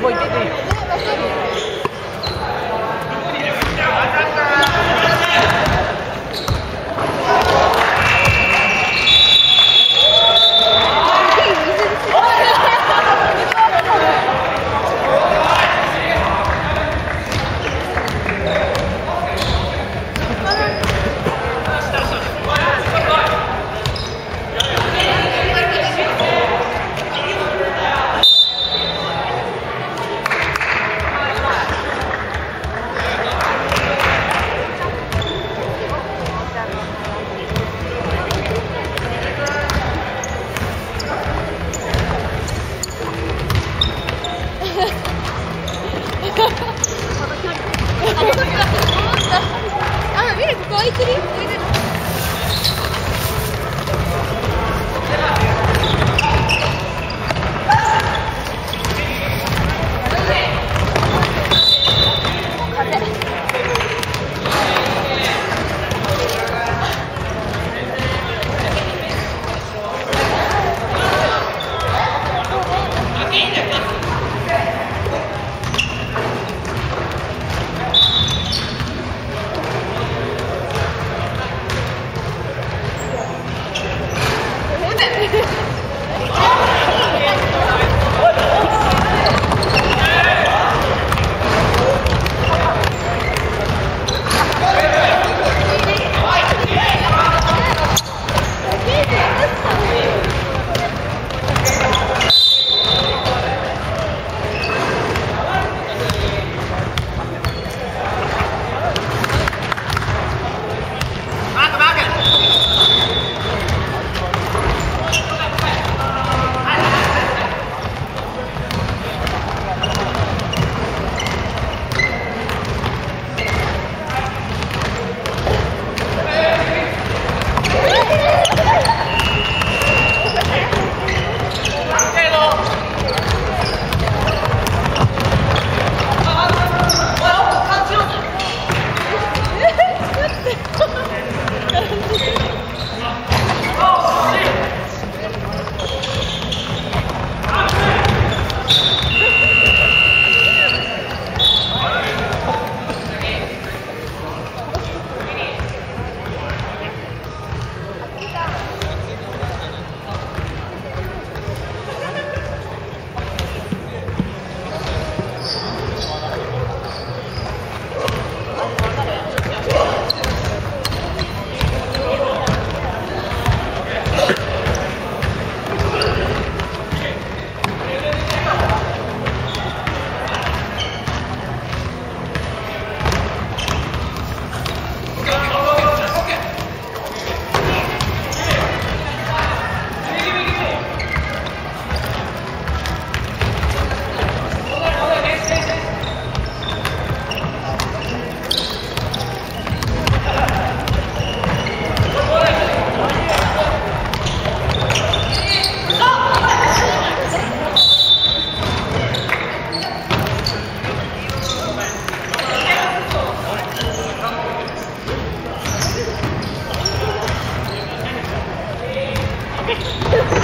もう行ってていいよ。Yeah.